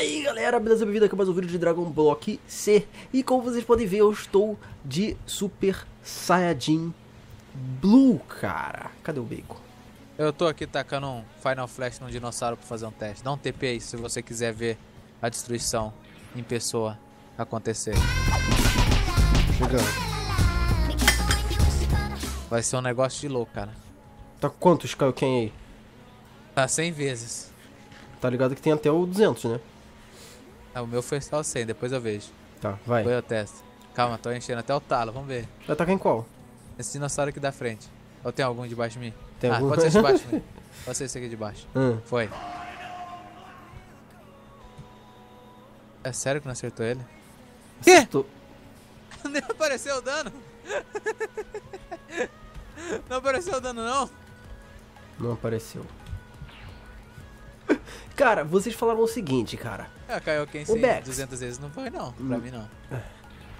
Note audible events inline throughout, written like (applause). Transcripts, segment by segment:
aí galera, beleza? Bem-vindo aqui a mais um vídeo de Dragon Block C E como vocês podem ver, eu estou de Super Saiyajin Blue, cara Cadê o bacon? Eu tô aqui tacando um Final Flash num dinossauro pra fazer um teste. Dá um TP aí se você quiser ver a destruição em pessoa acontecer. Chegando Vai ser um negócio de louco, cara. Tá com quantos Kaioken aí? Tá 100 vezes. Tá ligado que tem até o 200, né? Ah, o meu foi só 100, depois eu vejo. Tá, vai Depois eu testo. Calma, tô enchendo até o talo, vamos ver. Vai tacar em qual? Esse dinossauro aqui da frente. Ou tem algum debaixo de mim? Tem ah, algum? pode ser esse de baixo de mim. (laughs) Pode ser esse aqui de baixo. Hum. Foi. É sério que não acertou ele? Quê? Acertou. (laughs) Nem apareceu o dano. (laughs) Não apareceu o dano, não? Não apareceu Cara, vocês falaram o seguinte, cara É, O sim, Bex. 200 vezes não foi, não. Pra Hum. mim, não.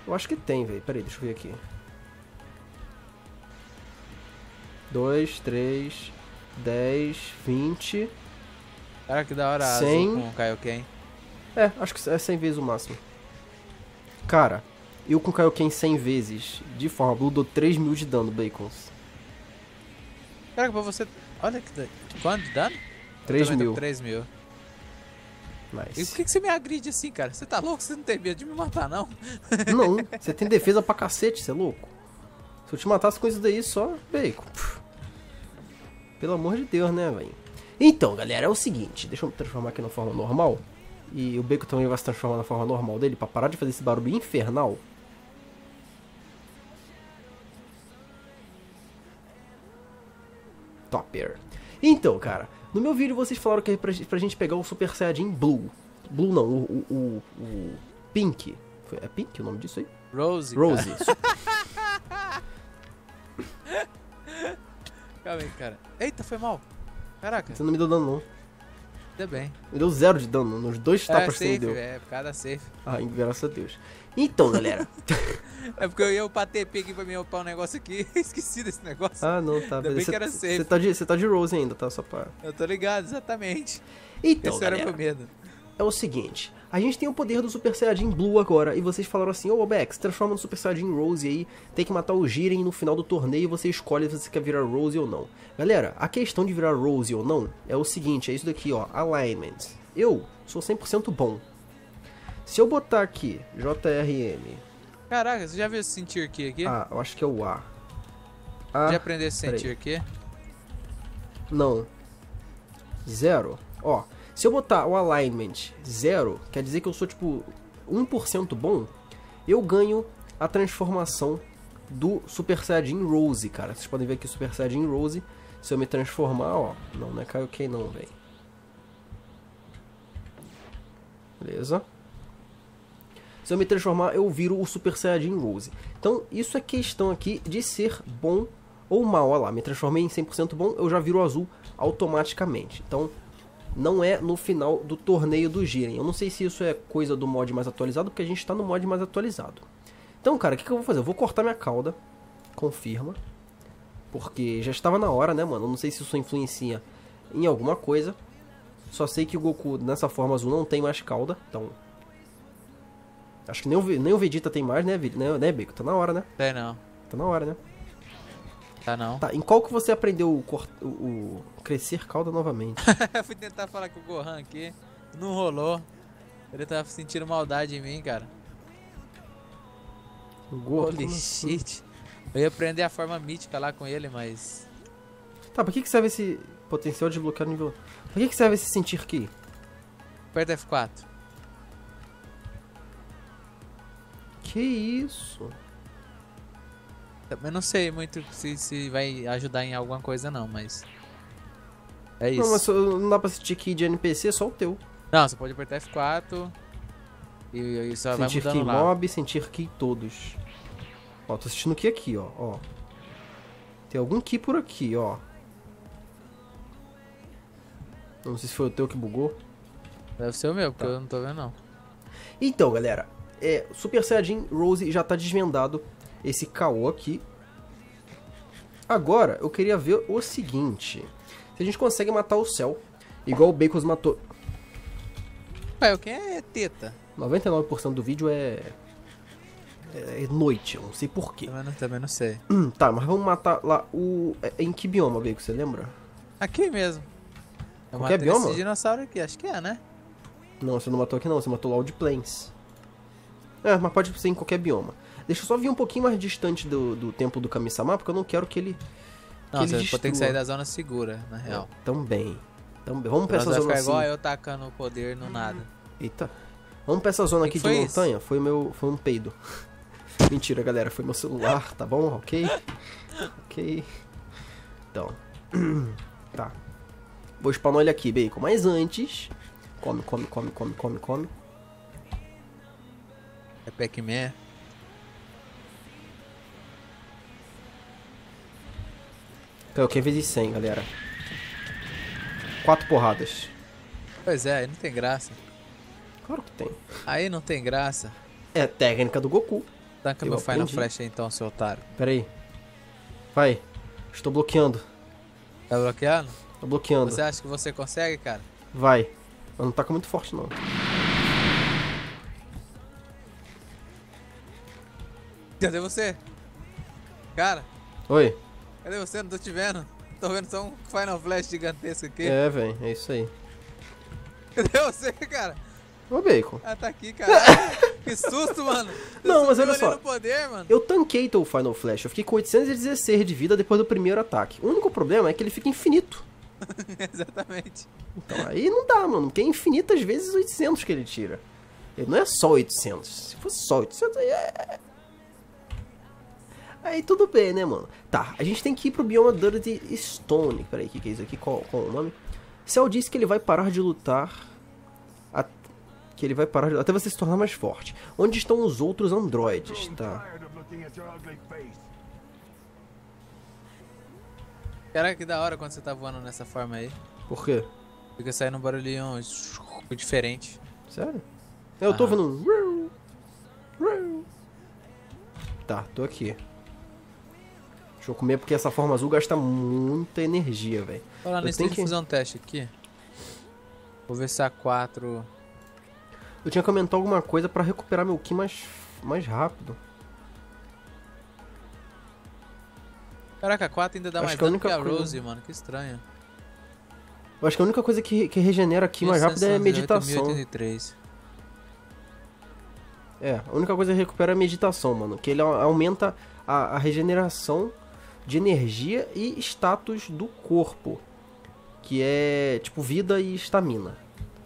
Eu acho que tem, velho. Peraí, deixa eu ver aqui. 2, 3, 10, 20. Cara, que da hora azul 100. com o Kaioken. É, acho que é 100 vezes o máximo. Cara, eu com Kaioken 100 vezes de forma blue dou 3 mil de dano, Bacons. Caraca, pra você... Olha que... Quanto de dano? 3 Também tô mil. com 3 mil. E por que, que você me agride assim, cara? Você tá louco? Você não tem medo de me matar, não? (laughs) Não, você tem defesa pra cacete, você é louco. Se eu te matasse com isso daí só, Bacon. Pelo amor de Deus, né, velho? Então, galera, é o seguinte. Deixa eu me transformar aqui na forma normal. E o Bacon também vai se transformar na forma normal dele pra parar de fazer esse barulho infernal. Topper. Então, cara, no meu vídeo vocês falaram que é pra, pra gente pegar o Super Saiyajin Blue. Blue não, o, o, o, o Pink. Foi- É Pink o nome disso aí? Rose. Rose. (laughs) Calma aí, cara. Eita, foi mal. Caraca, Você não me deu dano, não. ainda bem. Me deu zero de dano nos dois É, tapas que você me safe, deu. é, por causa da safe. Ai, graças a Deus. Então, galera. É porque eu ia upar TP aqui pra me upar um negócio aqui. (laughs) Esqueci desse negócio. ah, não, tá. Ainda bem Você que era safe. você tá, de, você tá de Rose ainda, tá? Só pra. Eu tô ligado, exatamente. Então, Esse era o galera, meu medo. é o seguinte. A gente tem o poder do Super Saiyajin Blue agora. E vocês falaram assim: Ô, Bex, transforma no Super Saiyajin Rose aí. Tem que matar o Jiren no final do torneio. Você escolhe se você quer virar Rose ou não. Galera, a questão de virar Rose ou não é o seguinte: é isso daqui, ó. Alignment. Eu sou 100% bom. Se eu botar aqui JRM. Caraca, você já viu esse sentir aqui? aqui? Ah, eu acho que é o A. A. já aprendeu esse sentir aqui? Não. Zero. Ó, se eu botar o alignment zero, quer dizer que eu sou tipo 1% bom, eu ganho a transformação do Super Saiyajin Rose, cara. Vocês podem ver aqui o Super Saiyajin Rose. Se eu me transformar, ó. Não, não é Kaioken não, velho. Beleza. Se eu me transformar, eu viro o Super Saiyajin Rose. Então, isso é questão aqui de ser bom ou mal. Olha lá, me transformei em 100% bom, eu já viro azul automaticamente. Então, não é no final do torneio do Jiren. Eu não sei se isso é coisa do mod mais atualizado, porque a gente tá no mod mais atualizado. Então, cara, o que, que eu vou fazer? Eu vou cortar minha cauda. Confirma. Porque já estava na hora, né, mano? Eu não sei se isso influencia em alguma coisa. Só sei que o Goku nessa forma azul não tem mais cauda. Então. Acho que nem o, nem o Vegeta tem mais, né, né, né Beco? Tá na hora, né? Tem não. Tá na hora, né? Tá não. Tá, em qual que você aprendeu o, cor- o- o crescer cauda novamente? (laughs) Eu fui tentar falar com o Gohan aqui. Não rolou. Ele tava sentindo maldade em mim, cara. Goku, Holy assim? shit. Eu ia aprender a forma mítica lá com ele, mas. Tá, pra que, que serve esse potencial de bloquear nível? Pra que, que serve esse sentir ki? Aperta F4. Que isso? Também não sei muito se, se vai ajudar em alguma coisa, não, mas. É isso. Não, mas não dá pra sentir ki de NPC, é só o teu. Não, você pode apertar F4 e, e só vai sentir ki mudando lá. mob, sentir ki todos. Ó, tô assistindo ki aqui, ó, ó. Tem algum ki por aqui, ó. Não sei se foi o teu que bugou. Deve ser o meu, porque Tá. eu não tô vendo não. Então, galera, é, Super Saiyajin Rose já tá desvendado esse caô aqui. Agora, eu queria ver o seguinte. Se a gente consegue matar o céu, igual o Bacon matou... Kaioken é teta. 99% do vídeo é... é. noite, eu não sei porquê. Também não, também não sei. Hum, tá, mas vamos matar lá o. é- Em que bioma, Bacon, você lembra? Aqui mesmo. Eu Qualquer bioma? esse dinossauro aqui, acho que é, né? Não, você não matou aqui não, você matou lá o de Plains. É, mas pode ser em qualquer bioma. Deixa eu só vir um pouquinho mais distante do, do templo do Kami-sama, porque eu não quero que ele. Não, ele você tem que sair da zona segura, na real. Também. Também. Vamos pra essa vai zona ficar assim. igual eu tacando o poder no nada. Eita. Vamos pra essa zona Que aqui que de isso? montanha. Foi meu. Foi um peido. (laughs) Mentira, galera. Foi meu celular, tá bom? Ok? Ok. Então. (clears throat) tá. Vou spawnar ele aqui, bacon. Mas antes. Come, come, come, come, come, come. É Pac-Man. Caiu vezes 100, galera. Quatro porradas. Pois é, aí não tem graça. Claro que tem. Aí não tem graça. É técnica do Goku. Tanca Eu meu Final. Flash aí então, seu otário. Pera aí. Vai. Estou bloqueando. Tá bloqueado? Tô bloqueando. Você acha que você consegue, cara? Vai. Mas não taca muito forte, não. Cadê você? Cara, Oi. cadê você? Não tô te vendo. Tô vendo só um Final Flash gigantesco aqui. É, velho. É isso aí. Cadê você, cara? Ô, Bacon. Ah, tá aqui, cara. (laughs) que susto, mano. Não, mas olha só. poder, mano. Eu tanquei teu Final Flash. Eu fiquei com 816 de vida depois do primeiro ataque. O único problema é que ele fica infinito. (laughs) Exatamente. Então aí não dá, mano. Porque é infinitas vezes 800 que ele tira. Ele não é só 800. Se fosse só 800, aí é... Aí tudo bem, né, mano? Tá, a gente tem que ir pro bioma Dirty Stone. Peraí, o que, que é isso aqui? Qual, qual o nome? Cell disse que ele vai parar de lutar... a- Que ele vai parar de... até você se tornar mais forte. Onde estão os outros androides, tá? Caraca, que da hora quando você tá voando nessa forma aí. Por quê? Fica saindo um barulhinho diferente. Sério? Eu tô Aham. vendo um... Tá, tô aqui. Eu comer porque essa forma azul gasta muita energia, velho. Falando Eu tenho que fazer um teste aqui. Vou ver se a 4... Eu tinha que aumentar alguma coisa pra recuperar meu Ki mais, mais rápido. Caraca, a 4 ainda dá Acho mais que dano que a coisa- Rose, mano. Que estranho. Eu acho que a única coisa que, que regenera aqui mais rápido é meditação. 1083. É, a única coisa que recupera é a meditação, mano. Que ele aumenta a, a regeneração de energia e status do corpo. Que é tipo vida e estamina.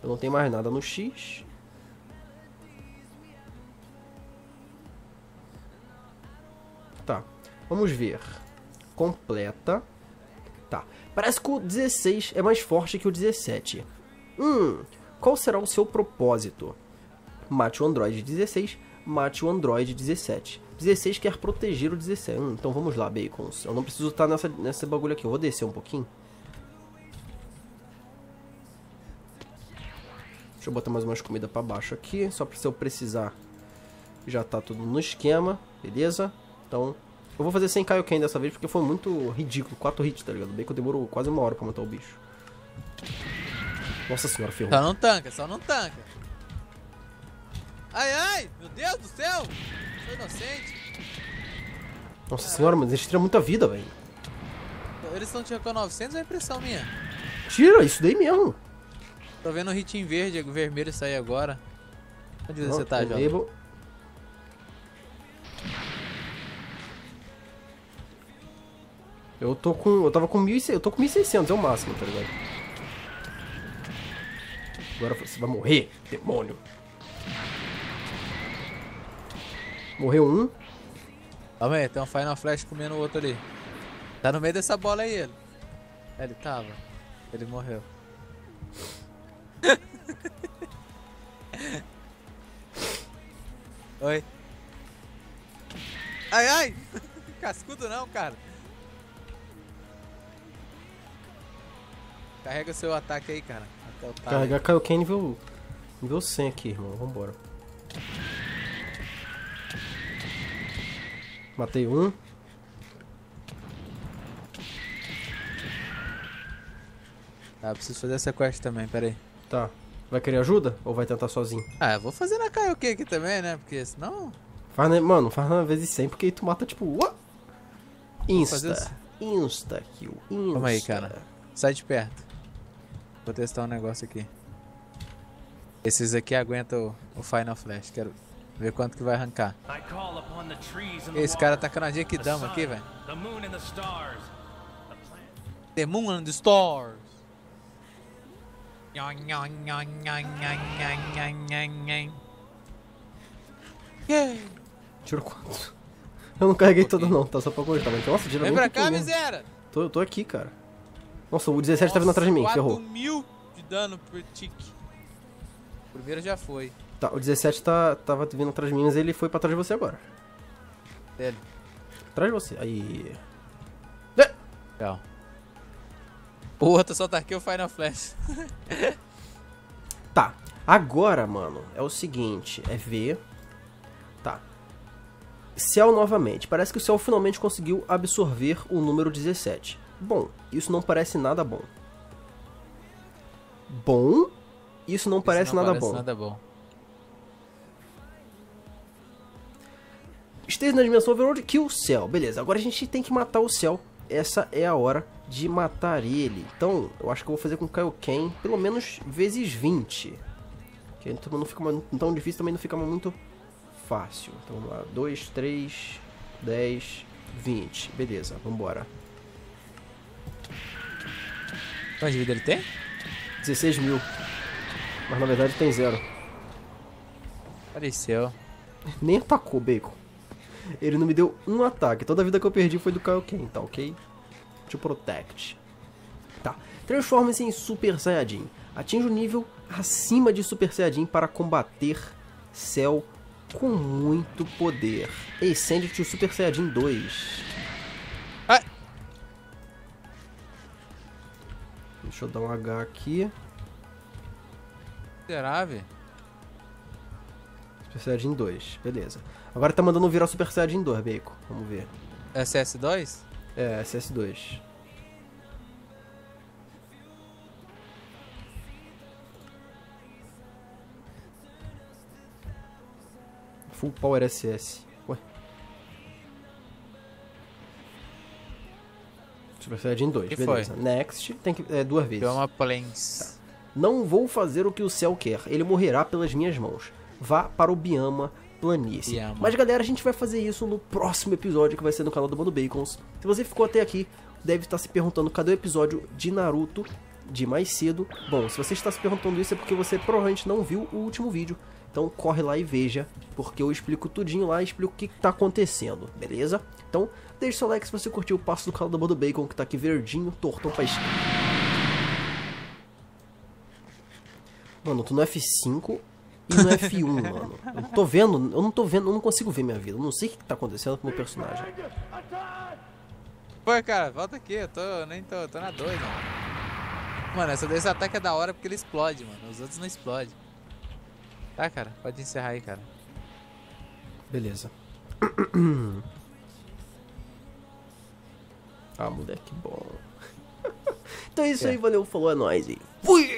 Eu não tenho mais nada no X. Tá, vamos ver. Completa. Tá, parece que o 16 é mais forte que o 17. Hum, qual será o seu propósito? Mate o Android 16, mate o Android 17. 16 quer proteger o 17. Hum, então vamos lá, Bacons. Eu não preciso estar nessa, nessa bagulho aqui. Eu vou descer um pouquinho. Deixa eu botar mais umas comidas pra baixo aqui. Só pra se eu precisar. Já tá tudo no esquema. Beleza? Então, eu vou fazer sem Kaioken dessa vez porque foi muito ridículo. 4 hits, tá ligado? O Bacon demorou quase uma hora pra matar o bicho. Nossa senhora, ferrou. Só não tanca, só não tanca. Ai, ai! Meu Deus do inocente. Nossa senhora, mas eles tiram muita vida, velho. Eles estão tirando 900 ou é impressão minha? Tira, isso daí mesmo. Tô vendo o hit em verde, vermelho sair agora. Onde você Não, tá, Jota? Eu tô com. Eu tava com 1.600. Eu tô com 1.600, é o máximo, tá ligado? Agora você vai morrer, demônio. Morreu um. Calma aí, tem um Final Flash comendo o outro ali. Tá no meio dessa bola aí ele. É, ele tava. Ele morreu. (laughs) Oi. Ai, ai! (laughs) Cascudo não, cara. Carrega seu ataque aí, cara. Carregar Kaioken nível. nível 100 aqui, irmão. Vambora. Matei um. Tá, preciso fazer essa quest também, pera aí. Tá. Vai querer ajuda? Ou vai tentar sozinho? Ah, eu vou fazer na Kaioken aqui também, né? Porque senão. Faz, mano, faz na vezes 100, porque aí tu mata, tipo, fazer Insta. Insta kill. Insta. Calma aí, cara. Sai de perto. Vou testar um negócio aqui. Esses aqui aguentam o, o Final Flash. Quero ver quanto que vai arrancar. I call upon the trees and the Esse cara tá canadinha que dama aqui, velho. The moon and the stars. The plant. The Moon and the Stars. Yeah. Tira quanto? Eu não carreguei toda não, tá? Só pra constar. Mas, nossa, tira Vem pra cá, mesmo. miséria. Tô, eu tô aqui, cara. Nossa, o 17 tá vindo atrás de mim, Nossa, ferrou. 4 mil de dano por tique. O primeiro já foi. Tá, o 17 tá, tava vindo atrás de mim, mas ele foi pra trás de você agora. Dele. Atrás de você. Aí. Legal. O outro só tá aqui o Final Flash. (laughs) Tá. Agora, mano, é o seguinte, é ver. Tá. Céu novamente. Parece que o céu finalmente conseguiu absorver o número 17. Bom, isso não parece nada bom. Bom, isso não parece Isso não nada parece bom. nada bom. Esteja na dimensão overworld, kill o céu. Beleza, agora a gente tem que matar o céu. Essa é a hora de matar ele. Então, eu acho que eu vou fazer com o Kaioken pelo menos vezes 20. Que então não fica tão difícil, também não fica muito fácil. Então vamos lá, 2, 3, 10, 20. Beleza, vambora. Quanto de vida ele tem? 16 mil. Mas na verdade tem zero. Apareceu. Nem atacou, Bacon. Ele não me deu um ataque. Toda a vida que eu perdi foi do Kaioken, tá ok? To protect. Tá. Transforme-se em Super Saiyajin. Atinja o nível acima de Super Saiyajin para combater Cell com muito poder. Ascend to Super Saiyajin 2. Ai. Deixa eu dar um H aqui. Miserável. Super Saiyajin 2. Beleza. Agora tá mandando virar Super Saiyajin 2, Bacon. Vamos ver. SS2? É, SS2. Full Power SS. Ué. Super Saiyajin 2, Que beleza. Next, tem que. É, duas vezes. Uma Plains. Não vou fazer o que o céu quer, ele morrerá pelas minhas mãos. Vá para o Biama Planície. Biama. Mas galera, a gente vai fazer isso no próximo episódio que vai ser no canal do Mano Bacons. Se você ficou até aqui, deve estar se perguntando cadê o episódio de Naruto de mais cedo. Bom, se você está se perguntando isso é porque você provavelmente não viu o último vídeo. Então corre lá e veja, porque eu explico tudinho lá e explico o que está acontecendo, beleza? Então deixe seu like se você curtiu o passo do canal do Mano Bacon, que tá aqui verdinho, tortão pra esquerda. Mano, tô no F5 e no F1, mano. Eu não tô vendo, eu não tô vendo, eu não consigo ver minha vida. Eu não sei o que tá acontecendo com o meu personagem. Foi, cara, volta aqui, eu tô. nem tô, tô na doida. Mano, essa, esse ataque é da hora porque ele explode, mano. Os outros não explodem. Tá, cara, pode encerrar aí, cara. Beleza. Ah, moleque bom. (laughs) então é isso aí, valeu, falou, é nóis e fui!